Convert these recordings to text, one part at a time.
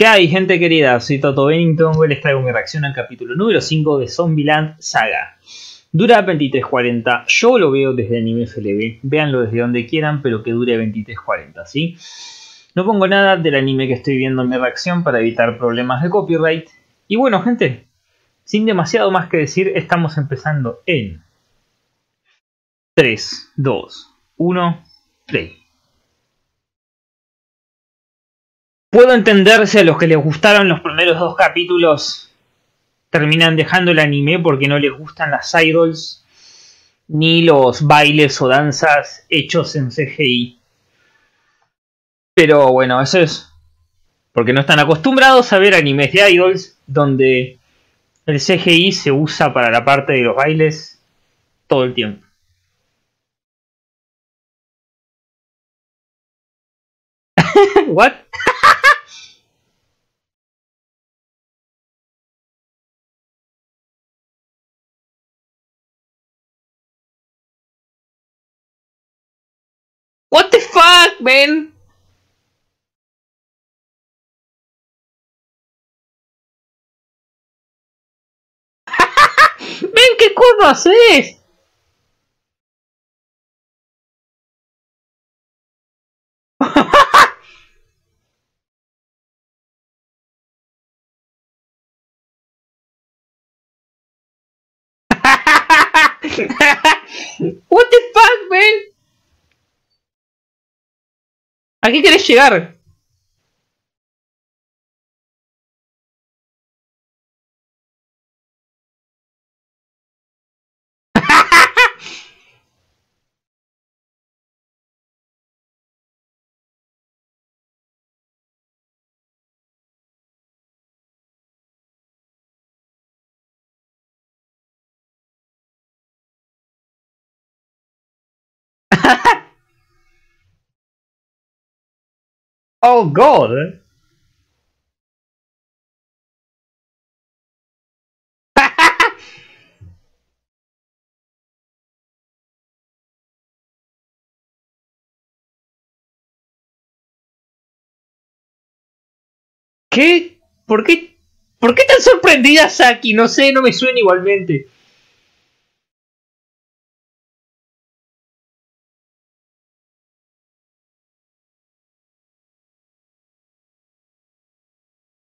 ¿Qué hay, gente querida? Soy Toto Bennington, hoy les traigo mi reacción al capítulo número 5 de Zombieland Saga. Dura 23.40, yo lo veo desde Anime FLB, véanlo desde donde quieran, pero que dure 23.40, ¿sí? No pongo nada del anime que estoy viendo en mi reacción para evitar problemas de copyright. Y bueno, gente, sin demasiado más que decir, estamos empezando en 3, 2, 1, play. Puedo entenderse a los que les gustaron los primeros dos capítulos terminan dejando el anime porque no les gustan las idols ni los bailes o danzas hechos en CGI. Pero bueno, eso es porque no están acostumbrados a ver animes de idols donde el CGI se usa para la parte de los bailes todo el tiempo. What? What the fuck, man? ¡Ven qué curro haces! What the fuck, man? ¿A qué querés llegar? oh god! ¿Qué? ¿Por qué? ¿Por qué tan sorprendida Saki? No sé, no me suena igualmente.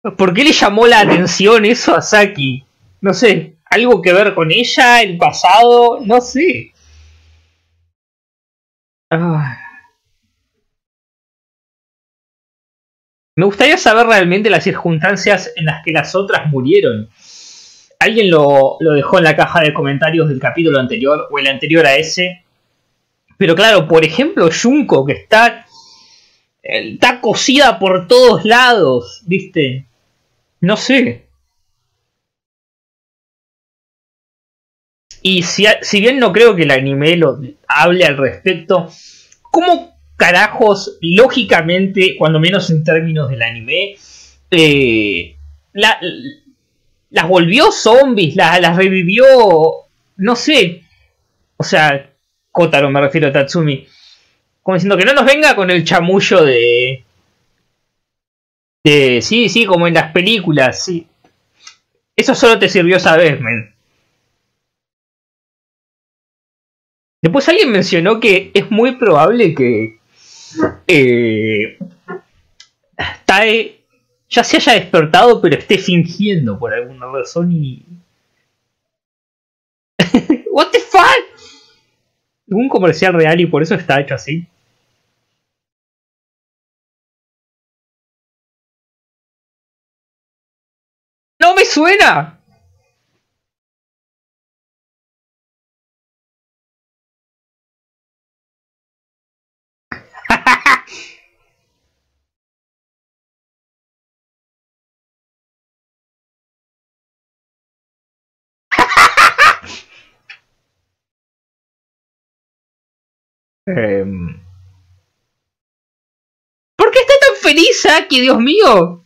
¿Por qué le llamó la atención eso a Saki? No sé, algo que ver con ella, el pasado, no sé. Ah. Me gustaría saber realmente las circunstancias en las que las otras murieron. Alguien lo, lo, dejó en la caja de comentarios del capítulo anterior o el anterior a ese. Pero claro, por ejemplo, Junko, que está, está cosida por todos lados, ¿viste? No sé. Y si, si, bien no creo que el anime lo hable al respecto, ¿cómo carajos, lógicamente, cuando menos en términos del anime, eh, la, las volvió zombies, las, las revivió, no sé. O sea, Kotaro me refiero a Tatsumi. Como diciendo que no nos venga con el chamullo de sí, sí, como en las películas, sí. Eso solo te sirvió esa vez, men. Después alguien mencionó que es muy probable que eh, Tae ya se haya despertado, pero esté fingiendo por alguna razón y. ¿What the fuck? Un comercial real y por eso está hecho así. Suena! um... ¿Por qué está tan feliz aquí, Dios mío?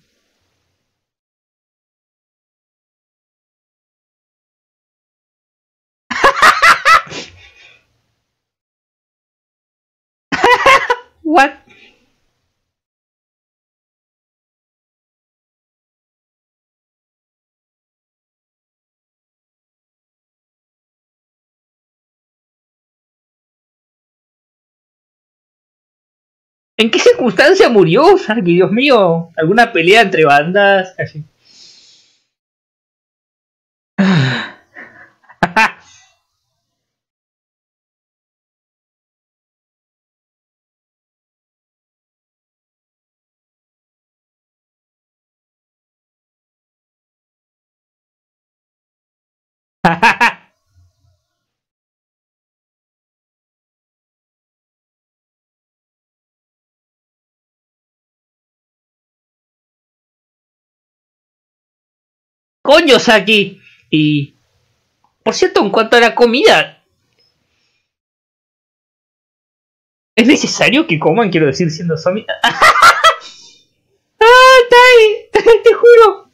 ¿En qué circunstancia murió Saki? Dios mío, ¿alguna pelea entre bandas? Así. Coño, Saki. Y. Por cierto, en cuanto a la comida. ¿Es necesario que coman, quiero decir, siendo zombies? ¡Ah, Tai! ¡Te juro!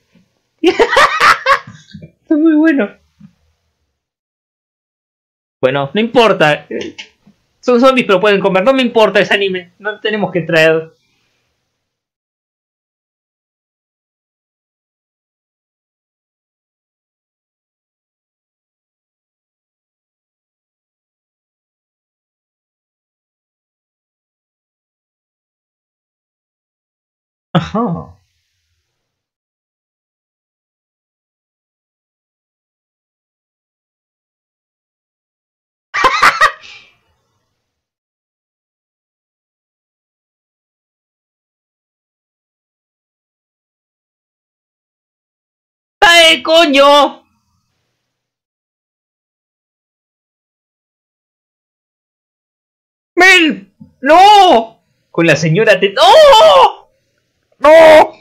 es muy bueno. Bueno, no importa. Son zombies, pero pueden comer. No me importa ese anime. No tenemos que traer. Ajá. ¡Ay, coño! ¡Mel! ¡No! Con la señora T. ¡No! ¡No!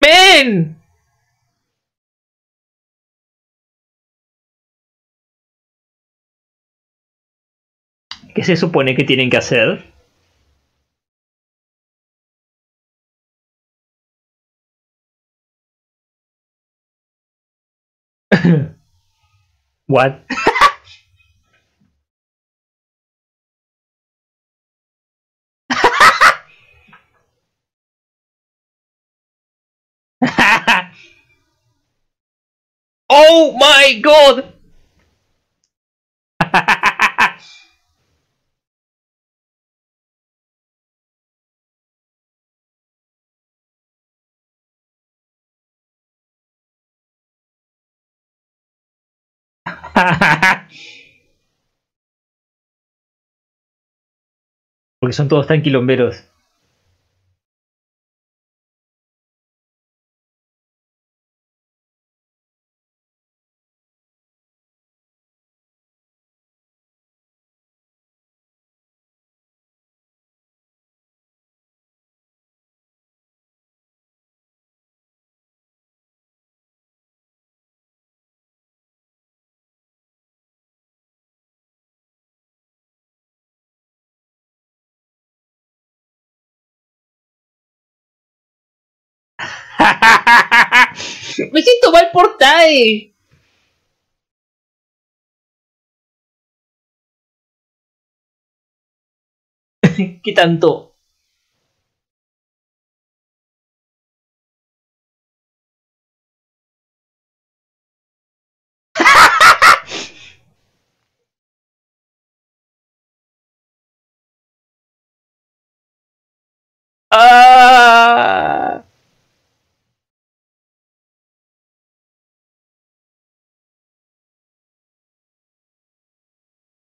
¡Ven! ¿Qué se supone que tienen que hacer? What? oh my god! Porque son todos tan quilomberos. Me siento mal por Tai. ¿Qué tanto? ah.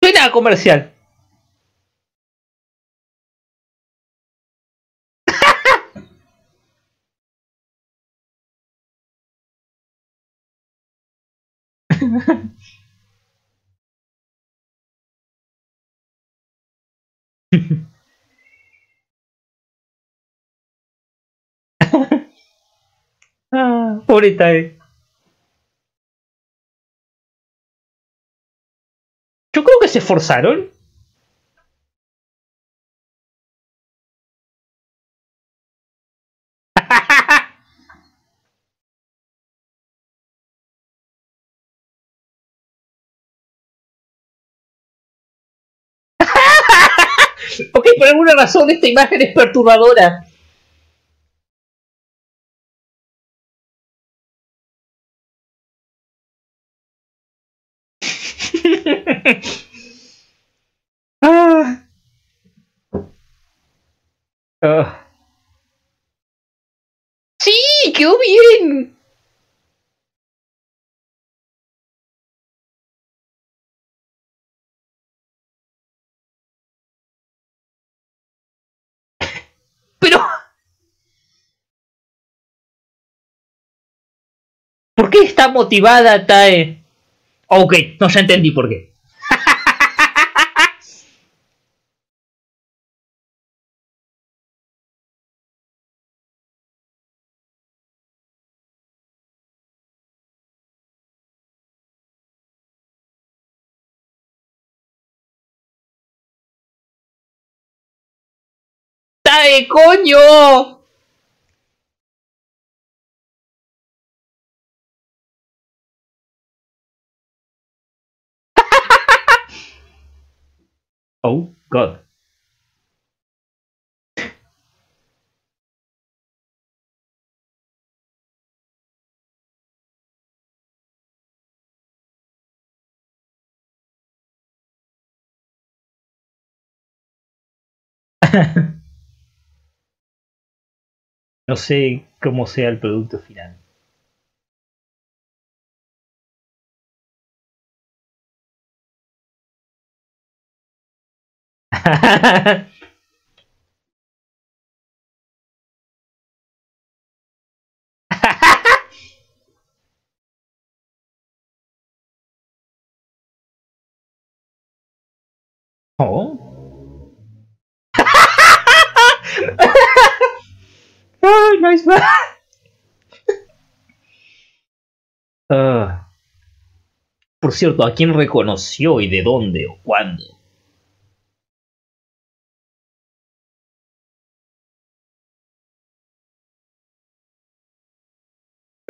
Suena comercial. ah, pobre Tai. se esforzaron? ok, por alguna razón esta imagen es perturbadora. ¿Por qué está motivada Tae? Ok, no ya entendí por qué. ¡Tae, coño! Oh God. no sé cómo sea el producto final. oh. oh, nice one. uh, por cierto, ¿a quién reconoció y de dónde o cuándo?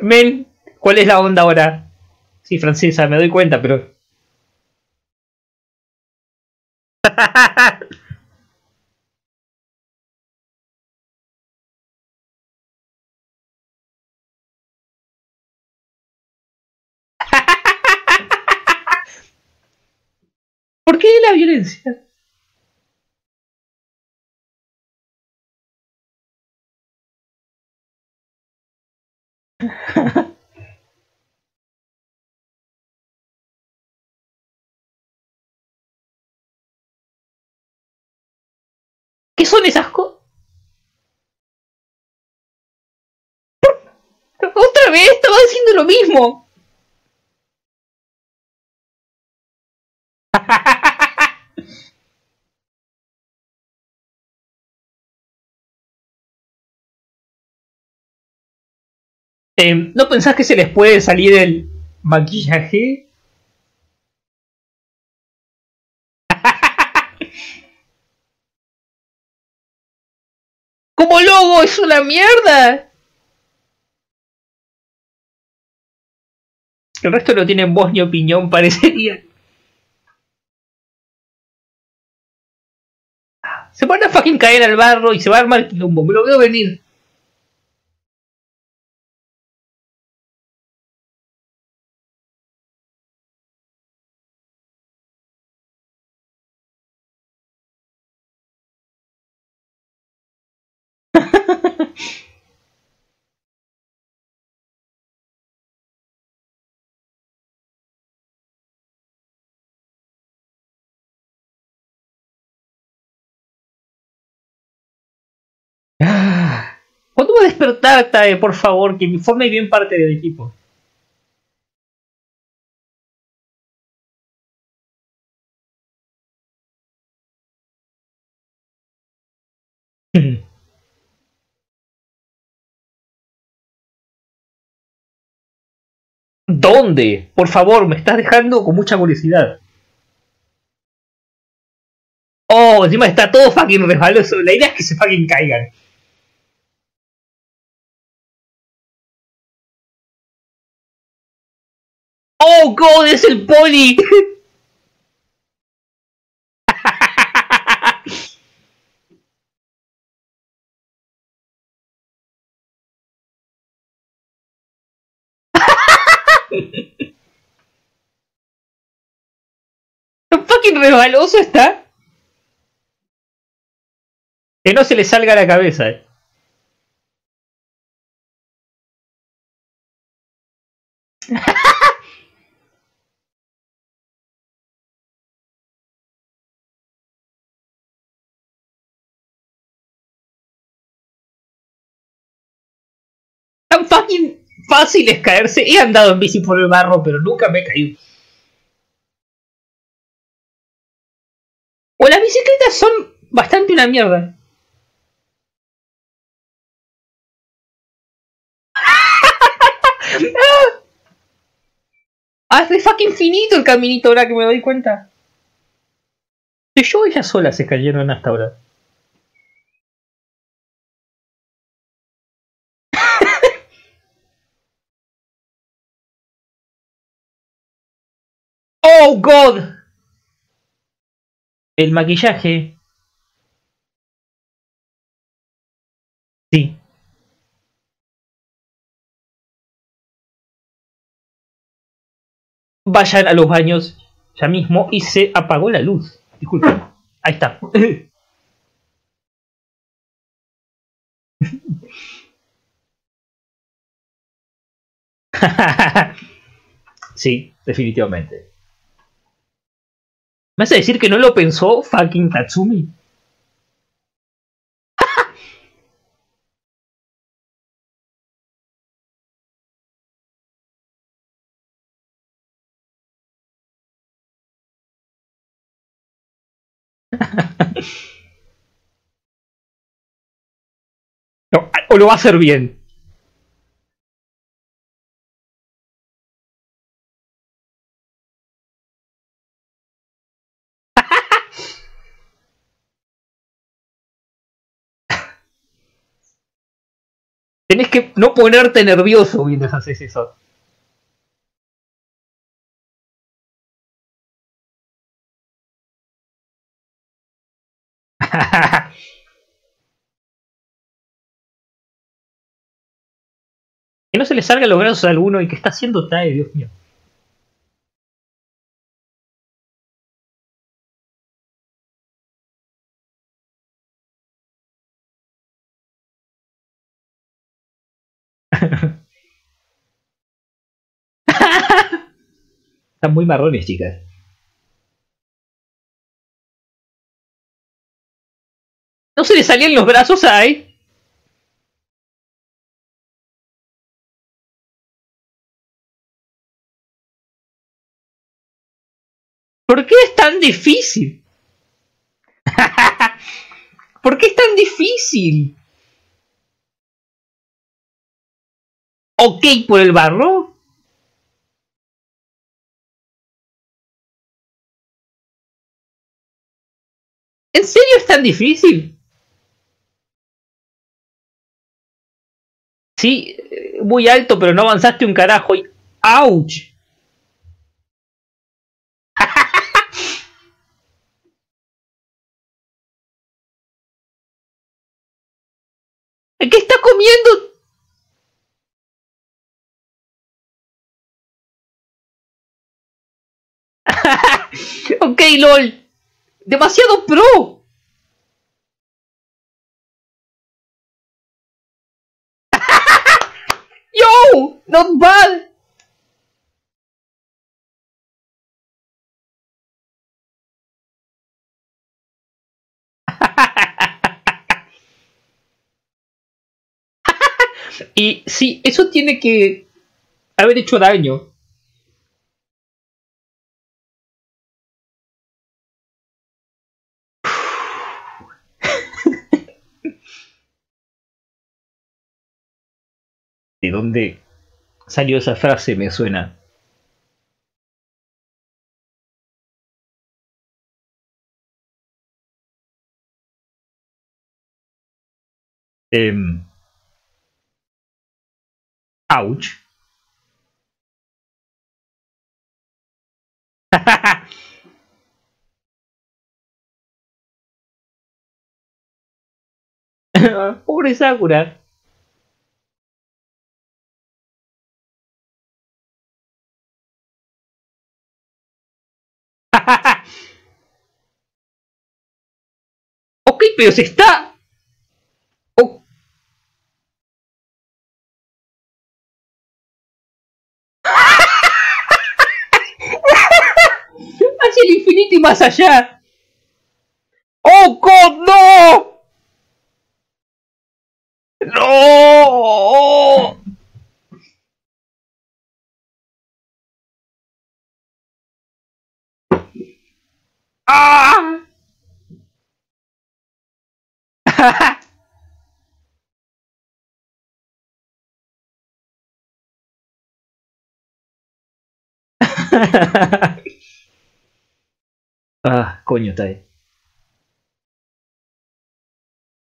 Men, ¿cuál es la onda ahora? Sí, francesa, me doy cuenta, pero... ¿Por qué la violencia? ¿Qué son esas cosas? Otra vez estaba haciendo lo mismo. Eh, ¿No pensás que se les puede salir el maquillaje? ¡Como logo! ¡Es una mierda! El resto no tienen voz ni opinión, parecería. Se van a fucking caer al barro y se va a armar el quilombo. Me lo veo venir. ¿Cuándo va a despertar, Tae, por favor? Que forme bien parte del equipo. ¿Dónde? Por favor, me estás dejando con mucha curiosidad. Oh, encima está todo fucking resbaloso. La idea es que se fucking caigan. ¡Oh, God! ¡Es el pony! Tan fucking rebaloso está. Que no se le salga la cabeza. Eh. Fucking fácil es caerse. He andado en bici por el barro, pero nunca me he caído. O las bicicletas son bastante una mierda. De fucking finito el caminito ahora que me doy cuenta. Yo ellas solas se cayeron hasta ahora. Oh god. El maquillaje. Sí. Vayan a los baños ya mismo y se apagó la luz. Disculpen. Ahí está. sí, definitivamente. ¿Me vas a decir que no lo pensó fucking Tatsumi? o lo va a hacer bien. Tenés que no ponerte nervioso mientras haces eso. que no se le salgan los brazos a alguno y que está haciendo TAE, Dios mío. Están muy marrones, chicas. ¿No se le salían los brazos ahí? ¿Por qué es tan difícil? ¿Por qué es tan difícil? Ok por el barro? ¿En serio es tan difícil? Sí, eh, muy alto, pero no avanzaste un carajo y... ¡Auch! ¿Qué está comiendo ok, LOL. Demasiado pro. Yo, not y sí, eso tiene que haber hecho daño. ¿De dónde salió esa frase? Me suena. Eh, ouch. Pobre Sakura. Pero se está... Oh. Hacia el infinito y más allá. ¡Oh, God, no! ¡No! ¡Ah! ah, coño, está.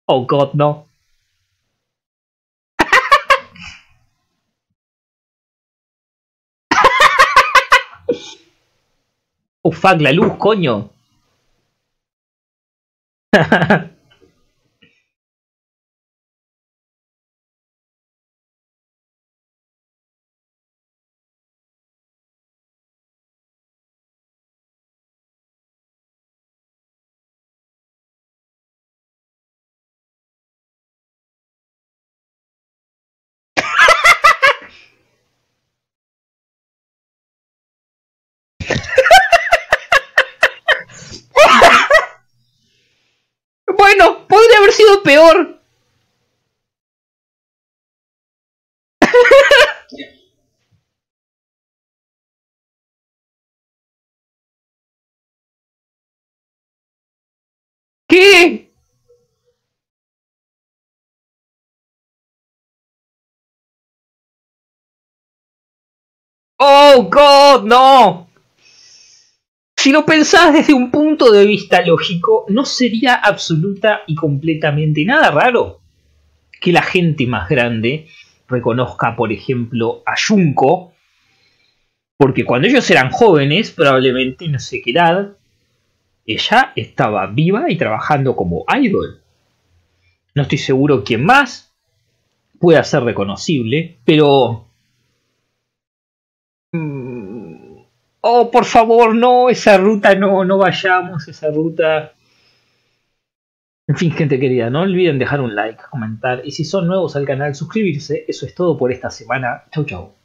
Oh god, no. oh fuck, la luz, coño. bueno, podría haber sido peor. ¿Qué? Oh, God, no. Si lo pensás desde un punto de vista lógico, no sería absoluta y completamente nada raro que la gente más grande reconozca, por ejemplo, a Junko, porque cuando ellos eran jóvenes, probablemente no sé qué edad, ella estaba viva y trabajando como idol. No estoy seguro quién más pueda ser reconocible, pero... oh, por favor, no, esa ruta no, no vayamos, esa ruta... En fin, gente querida, no olviden dejar un like, comentar y si son nuevos al canal, suscribirse. Eso es todo por esta semana. Chau, chau.